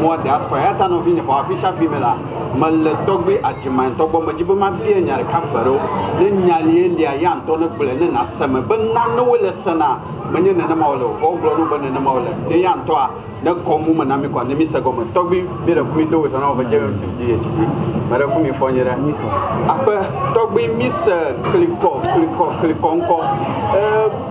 mowɔ diaspora ɛta no fi nyɛ pa female a mele tɔgbi adzimanyitɔ gbɔ medzi be ma bia nya ɖeka fe ɖewo ne nya lie lia ya ŋutɔ ne gblɔe ne na se me be nanewo le sena menye nenema wole o vɔwo gblɔ nu be nenema wole ne ya ŋutɔa ne kɔ mu me na mi kɔa ne mi se gɔme tɔgbi mi ɖe kumi do wo sena wɔƒe dzeme ti dzi etsi me ɖe kumi fɔ nyi ɖe akpe tɔgbi mi se klikɔ klikɔ klikɔ ŋkɔ ee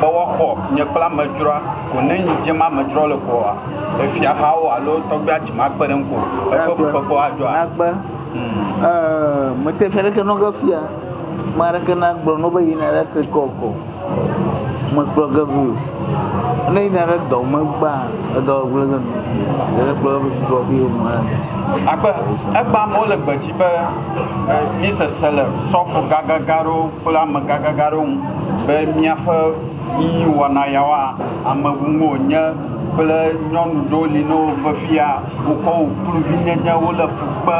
be woaxɔ nye kple amedzroa ko ne yi dzem amedzro le koa efia hawo alo tɔgbia dzime akpe ɖe ŋu eƒe fukpekpe adzɔa. Akpe. Mete fia ɖeke nɔ fia ame aɖe ke na gblɔ no be yina ɖe ke kɔkɔ mekplɔ ge vi o ne yina ɖe dɔ megbea edɔ gblɔ ge nu ɖe kplɔ ge vi o fi o me. abe egbe amewo le gbedzi be mi sese le sɔfo gãgãgã aɖewo kple ame gãgãgã aɖewo ŋu be míaƒe yi wɔna yawoa ameŋuŋu wònye kple nyɔnu ɖewo li ne wo ve fia wokɔ wo kluvi nyenye wole fukpe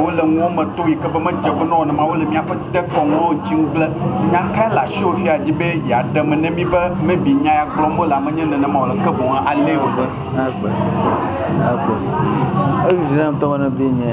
wole nuwo me to yi ke be medze be na wɔnema wole míaƒe dekɔnuwo ŋuti ŋu gblẽ nyakae le asiwo fia dzi be yeaɖe me ne mí be mebi nya ya gblɔm wole ame nye nenema wòle ke boŋ ale wòle. agbe agbe eyi dzi nam tɔmɔ ne bi nye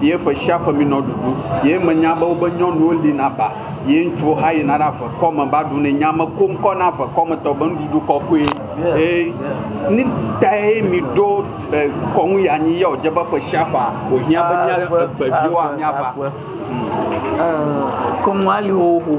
ye ƒe sia ƒe mi nɔ ɖuɖu ye menya be wobe nyɔnuwo li na ba ye ŋutsuwo hã yina ɖe avekɔme va ɖu ne me kom kɔ na avekɔmetɔ be nuɖuɖu kɔkɔe ee ni tae mi ɖo e, kɔnu ya nyi ya wòdze be ƒe sia ƒea wòhiã be ebe mia gbeviwoa miava. Komwali hoho.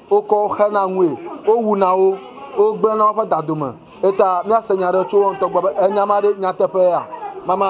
wokɔ xena ŋue wowu na wo wogblẽ na woƒe dadome eta míase nya ɖe tso wo ŋutɔ gbɔ be enyama ɖe nyateƒe ya mama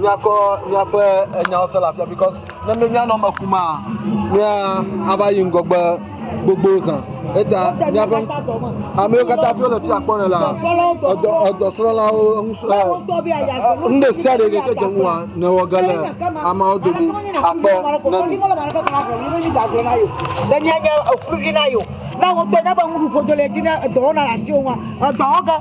miakɔ miaƒe enyawo se le because ne mi mianɔ me kuma mia ava yi ŋgɔgbe gbogbo zan eta miaƒe amewo katã fiɔ le fia kpɔnɛ la ɔdɔ ɔdɔsrɔ̃lawo ŋu ɖe sia ɖe keke dze ŋua ne wɔ ge le ameawo domi akpɔ na mi. ɖe miadze tɔ nyabe ŋuɖuƒo do le dzi na dɔwɔ na le asiwo ŋua dɔwɔ ge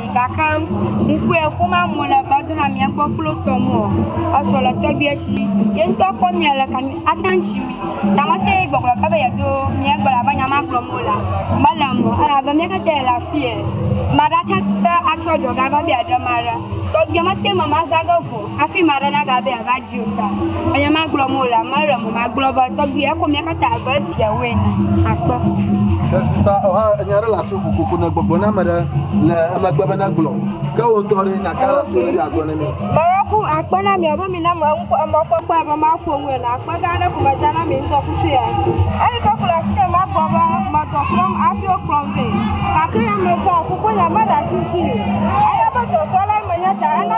mi gake ŋkue ko ma mo le ba do na mía gbɔ kple tɔm o esɔ le tɔgbi esi ye ŋutɔ kpɔ mia le kami ata ŋtsi mi tamate gbɔgblɔ ka be yedo mía gbɔ le abe nyama gblɔm o alamɔ elabe míakatã le afia maɖa tsa te atsɔ dzɔga va bia ɖe maɖa tɔgbia mete me maza ge vɔ hafi maɖe nagabe ava dzi o ta enye magblɔ mo le ame le mo magblɔ be tɔgbia ekɔ míakatã abe viawoe ne akpɔ ke sisa ɔha enya ɖe le asi kokoko ne gbɔgblɔ na ame ɖe le emegbe be ne gblɔ ke wo ŋutɔ ɖe nyaka le asi ɖe agblɔ ne mi. mɔwɔku akpɛ na mi abe mi na mɔ mɔkpɔkpɔ abe ma ƒo ŋue na akpɛ gã aɖe ƒome da na mi ŋutɔ kutu ya eyi ke kplɔ asi ke ma kpɔ be me dɔ srɔ̃m hafi wo kplɔm vɛ gake ya me fɔ fofo nya me ɖe asi ŋuti mi eya be dɔsrɔ̃la menye ta ena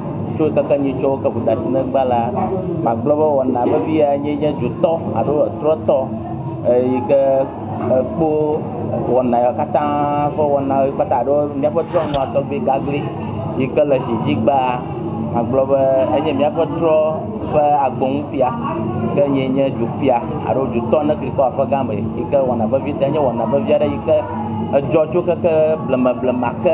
tso kaka nyitsɔwo ke ʋudasinegba la magblɔ be wɔna vevi ya nye nye dzotɔ alo etrɔtɔ eh, yi ke ekpo eh, wɔna yawo katã ƒe wɔna yi kpata alo míaƒe trɔnua tɔgbi gagli yi ke le zi dzi gbaa magblɔ be enye míaƒe trɔ ƒe agbonufia ke nye nye dzofia alo dzotɔ ne kli kɔ aƒe gãme yi ke wɔna vevi sia nye wɔna vevi aɖe yi ke edzɔ tso keke blemablema ke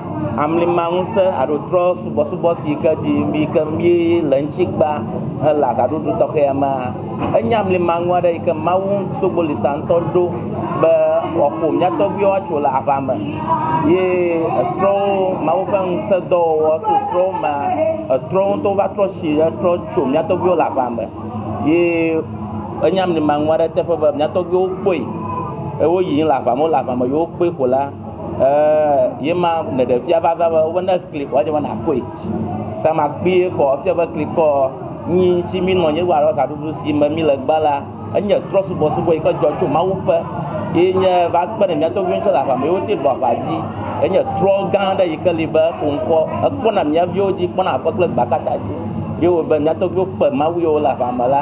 amlima ŋusẽ alo trɔ subɔsubɔ si ke dzi mi ke mi le ŋuti gba hele azaɖuɖu tɔxɛ mea enye amlima ŋu aɖe yi ke mawu sogbo ŋutɔ ɖo be woaƒo miatɔgbiwo atso le aʋa me ye etrɔwo mawo ƒe ŋusẽdɔwɔwɔ to trɔwo me etrɔwo ŋutɔ va trɔ si etrɔ tso miatɔgbiwo le aʋa me ye enya mlimaŋu aɖe teƒe be miatɔgbiwo kpɔe woyi le aʋa me wole aʋa me yewo kpɔe ko la ye ma ne ɖevia va va be wobe ne kli ko edze be nakpɔe ta ma kpie kɔ efia be kli kɔ nyi ŋuti mi nɔ anyi alo saɖuɖu si me mi le gba la enye trɔ subɔsubɔ yi ke dzɔ tso mawo ƒe ye nye va kpe ɖe miatɔgbiwo ŋutɔ le aʋa me yewo te ɖu aʋa dzi enye trɔ gã aɖe yi ke li be eƒo ŋkɔ ekpɔna miaviwo dzi kpɔna aƒe kple gba katã dzi ye wo be miatɔgbiwo kpe mawu yiwo le aʋame la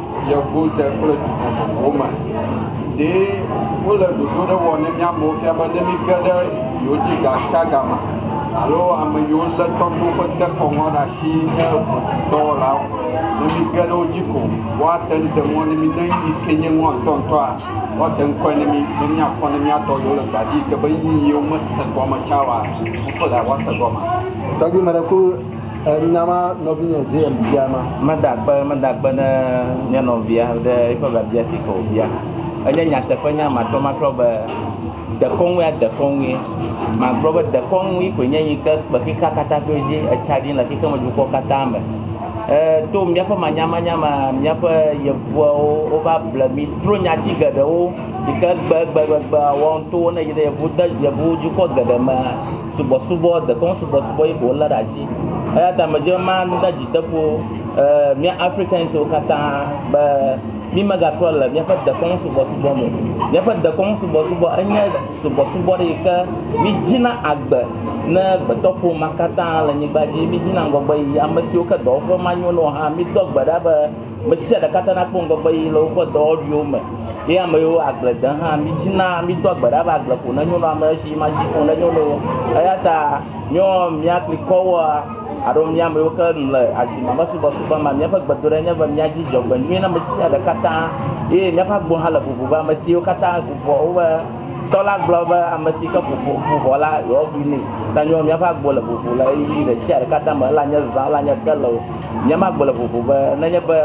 yevu de kple duvovowo me ɖe wole ɖoɖo ɖe wɔ ne miamewo fia be ne mi ge ɖe yewo dzi gasiagama alo ame yiwo setɔ do ƒe dekɔnɔ ɖe asi nye dɔwɔlawo ne mi ge ɖe wo dzi ko woate ŋu demɔ ne mi ne yi ke nye ŋua ŋutɔŋutɔa woate ŋkɔe ne mi ne miakpɔ ne miatɔ yiwo le gbadi ke be yi yiwo mese gɔme tsa oa wofo le woase gɔme. dɔgbi me ɖe ku enyama nɔvinye dm bia ma. meda akpe meda akpe ne nye nɔvia ɖe eƒe babia si ko wòbia enye nyateƒe nye amatrɔmatrɔ be dekɔnu ya dekɔnue magblɔ be dekɔnu yi koe nye yi ke kpe kika katã ƒe dzi etsa ɖim le kike me dukɔ katã eh, me to míaƒe manyamanyama míaƒe yevuawo wova ble mi tro nyatsi geɖewo yi ke gbegbegbegbe wɔm to wo ne yi ɖe yevu dukɔ geɖe me subɔsubɔ dekɔn subɔsubɔ yi ko wòle ɖe asi eya ta medze ma nu ɖe dzi teƒo ɛɛ eh, mía afrikanswo katã be mí megatrɔ le míaƒe dekɔn subɔsubɔ me míaƒe dekɔn subɔsubɔ enye subɔsubɔ ɖe yi ke mí dzina agbe ne gbetɔƒoma katã le anyigba dzi mí dzina ŋgɔgbe yi ame siwo ke dɔwɔƒe ma nyo na wo hã mí do agbe ɖa be mesia ɖeka ta nakpɔ ŋgɔgbe yi le woƒe dɔwɔɖuiwo ye ame yiwo agbledɛ hã mi dzina mi do agbeɖa be agble ko ne nyɔnu ame si ma si ko ne nyɔnuwo eya ta nyɔ miakli kɔwɔa alo mi ame yiwo ke le azime me subɔsubɔ ma míaƒe gbedoɖe nye be míadzi dzɔgbe nyuie na ame sia ɖe katã ye míaƒe agbo hã le ʋuʋu be ame siwo katã ʋuʋɔ wobe tɔla gblɔ be ame si ke ʋuʋɔ la yewoaʋui nɛ ta nyɔ míaƒe agbo le ʋuʋu le yi ɖe sia ɖe katã me elanye zã elanye ke le o míaƒe agbo le ʋuʋu be nenye be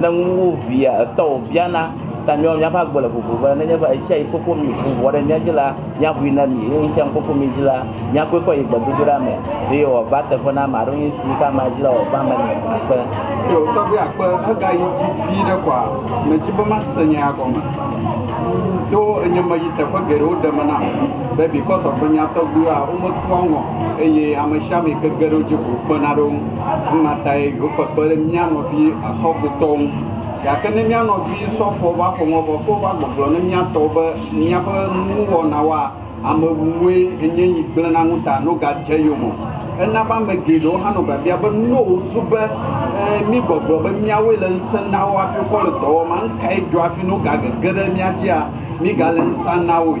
ne nuwo via etɔ wo biana ta nyɔ míaƒe agbɔ le vovovo nenye be esia yi koko mi vuvɔ ɖe mía dzi la míaʋui na mi eye esia koko mi dzi la míakoe kɔ yi gbedodo ɖa me eye wòva teƒe na ame aɖewo nye si ke amea dzi la wòva ame nye akpe. yo tɔgbi akpe ega yi dzi vi ɖe koa medzi be ma se nya gɔme to enye me yi teƒe geɖewo ɖe me nam be because of nyatɔgbiwoa wometoa ŋɔ eye ame sia ame ke geɖewo dzi ʋu kpena ɖo ŋu ma ta ye wokpekpe ɖe mía nɔvi asɔgbotɔwo ŋu gake ne mía nɔvi sɔfowo va ƒomeɔbɔfowo va gbɔgblɔ ne míatɔ be míaƒe nuwɔnawoa amewuwoe enye yi gblẽna na ta no gadze yome ena be ame geɖewo hã nɔ biabia be no wosu be e, mí gbɔgblɔ be míawoe le ŋusẽ na wo hafi wokɔ le dɔ wɔm ankae dzo hafi no gage ge ɖe mía dzia mí gale ŋusã na woe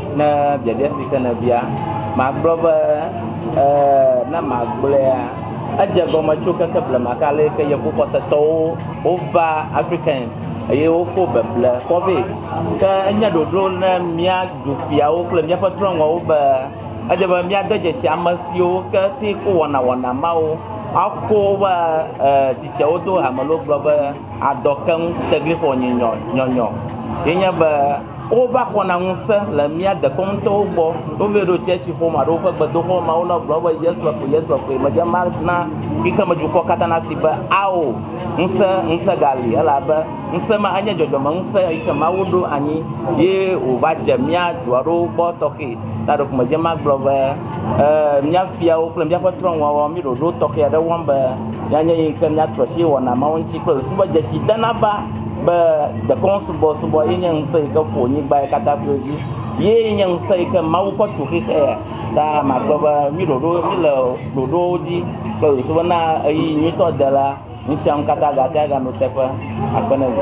ne biabia si ke ne bia magblɔ be ne magblɔa edze gɔme tso keke blema ka ale yike yevu xɔsetɔwo wova african eye woko beble kɔ vɛ ke enye ɖoɖo ne mía dufiawo kple míaƒe drɔŋɔwo be edze be míade dzesi ame siwo ke te ko wɔnawɔna mawo akó be e, tsitsiawo do hame ló gblɔ be adɔkeŋu tegliƒo nyɔnyɔ yenye be wova xɔna ŋusẽ le mía dekɔnutɔwo gbɔ wove ɖo tsɛtsi xɔme aɖo woƒe gbedoxɔme wonɔ gblɔ be yesu ko yesu ko medze ma na kike me dukɔ katã na si be awo ŋusẽ ŋusẽ gali elabe ŋusẽ ma enye dzɔdzɔme ŋusẽ yi ke mawo ɖo anyi ye wòva dze mía du aɖewo gbɔ tɔxɛ ta ɖeko medze ma gblɔ be eh, mía fiawo kple míaƒe trɔ̃wɔwɔ mi ɖoɖo tɔxɛ aɖe wɔm be míanye yi ke míatrɔ si wɔna mawo ŋuti kple susu be dzesi dena va be dekɔnusubɔsubɔ e ye nye ŋusẽ yi ke ƒo anyigba yi katã ƒe dzi ye nye ŋusẽ yi ke mawu kɔ tu xexea ya ta magblɔ be mi ɖoɖo mi le ɖoɖowo dzi kple ɖoɖo na eyi nyuitɔ de la nu siawo katã gate aganɔ teƒe akpɛnɛ yi.